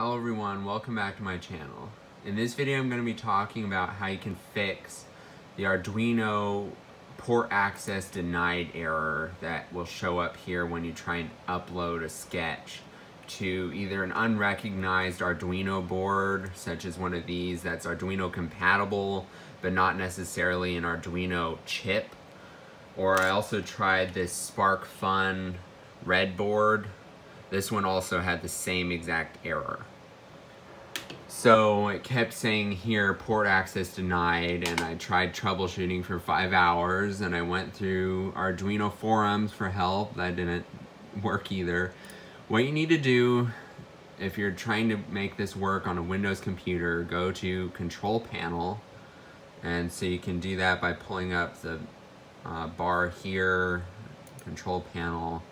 Hello everyone, welcome back to my channel. In this video I'm going to be talking about how you can fix the Arduino port access denied error that will show up here when you try and upload a sketch to either an unrecognized Arduino board, such as one of these that's Arduino compatible, but not necessarily an Arduino chip. Or I also tried this SparkFun RedBoard. This one also had the same exact error. So it kept saying here, port access denied, and I tried troubleshooting for five hours, and I went through Arduino forums for help. That didn't work either. What you need to do, if you're trying to make this work on a Windows computer, go to Control Panel, and so you can do that by pulling up the uh, bar here, Control Panel.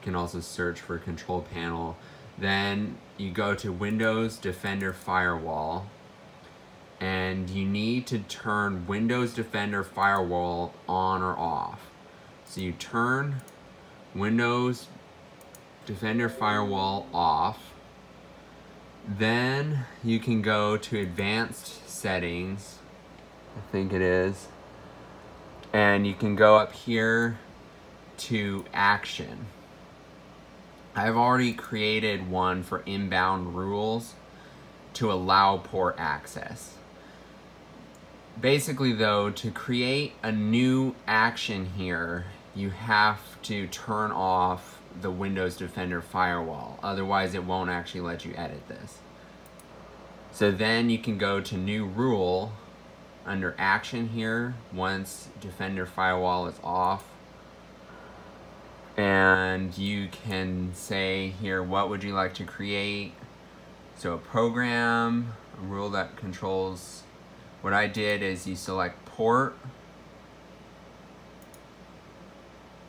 You can also search for Control Panel. Then you go to Windows Defender Firewall and you need to turn Windows Defender Firewall on or off. So you turn Windows Defender Firewall off. Then you can go to Advanced Settings, I think it is, and you can go up here to Action. I've already created one for inbound rules to allow port access. Basically though, to create a new action here, you have to turn off the Windows Defender firewall. Otherwise it won't actually let you edit this. So then you can go to new rule under action here once Defender firewall is off and you can say here what would you like to create? So a program a rule that controls what I did is you select port.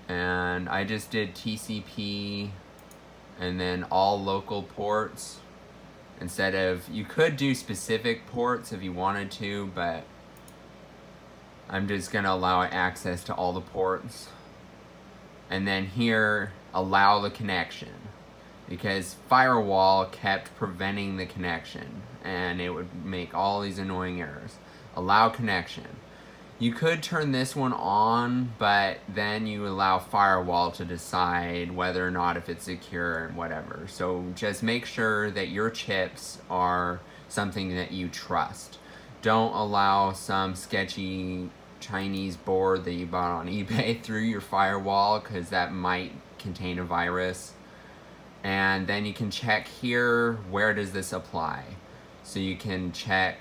And I just did TCP and then all local ports instead of you could do specific ports if you wanted to but I'm just gonna allow access to all the ports and then here allow the connection. Because firewall kept preventing the connection and it would make all these annoying errors. Allow connection. You could turn this one on but then you allow firewall to decide whether or not if it's secure and whatever. So just make sure that your chips are something that you trust. Don't allow some sketchy Chinese board that you bought on eBay through your firewall because that might contain a virus. And then you can check here, where does this apply? So you can check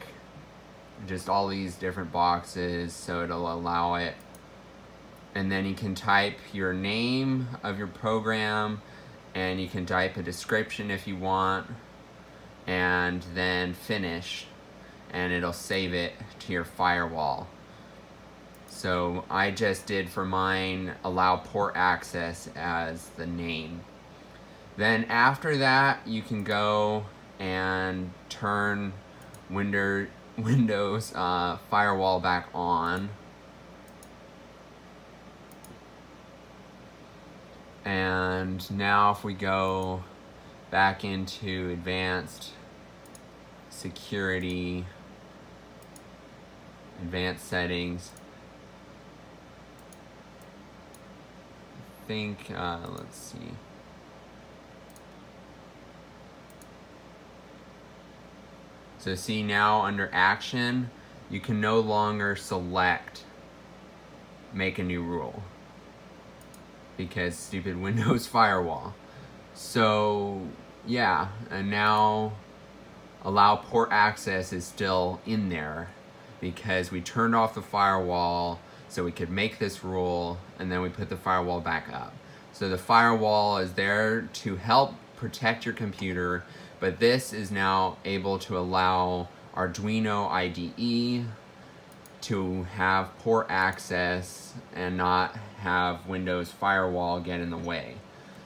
just all these different boxes so it'll allow it. And then you can type your name of your program and you can type a description if you want and then finish and it'll save it to your firewall. So I just did for mine allow port access as the name. Then after that, you can go and turn Windows uh, firewall back on. And now if we go back into advanced security, advanced settings, think, uh, let's see. So see now under action, you can no longer select make a new rule because stupid Windows firewall. So yeah, and now allow port access is still in there because we turned off the firewall so we could make this rule and then we put the firewall back up. So the firewall is there to help protect your computer, but this is now able to allow Arduino IDE to have port access and not have Windows Firewall get in the way.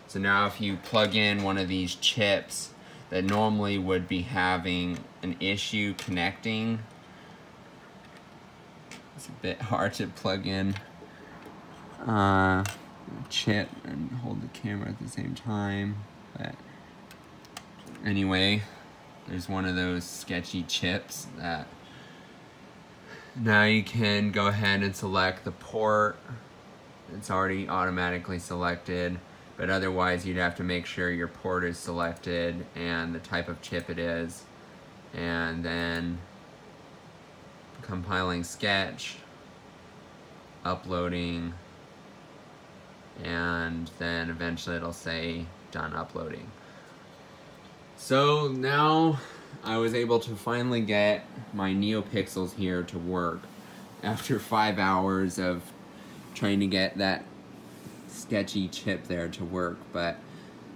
So now if you plug in one of these chips that normally would be having an issue connecting it's a bit hard to plug in uh, chip and hold the camera at the same time. But anyway, there's one of those sketchy chips that now you can go ahead and select the port. It's already automatically selected, but otherwise you'd have to make sure your port is selected and the type of chip it is. And then compiling sketch, uploading, and then eventually it'll say done uploading. So now I was able to finally get my NeoPixels here to work after five hours of trying to get that sketchy chip there to work, but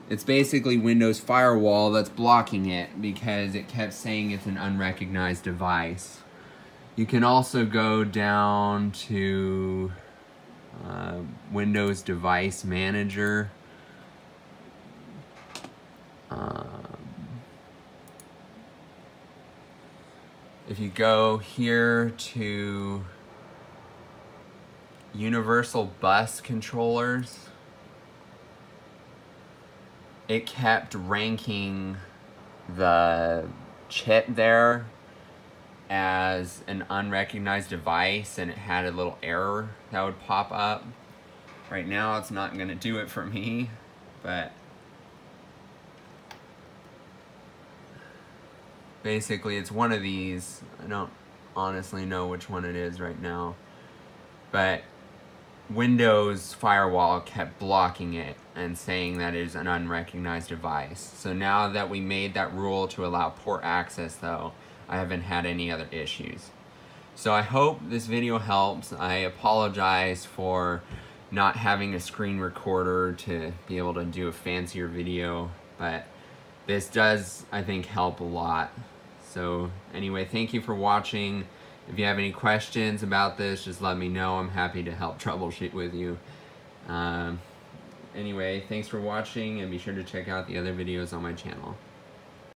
it's basically Windows Firewall that's blocking it because it kept saying it's an unrecognized device. You can also go down to uh, Windows Device Manager. Um, if you go here to Universal Bus Controllers, it kept ranking the chip there as an unrecognized device and it had a little error that would pop up. Right now it's not going to do it for me, but basically it's one of these. I don't honestly know which one it is right now, but Windows Firewall kept blocking it and saying that it is an unrecognized device. So now that we made that rule to allow port access though, I haven't had any other issues. So I hope this video helps. I apologize for not having a screen recorder to be able to do a fancier video, but this does, I think, help a lot. So anyway, thank you for watching. If you have any questions about this, just let me know. I'm happy to help troubleshoot with you. Um, anyway, thanks for watching and be sure to check out the other videos on my channel.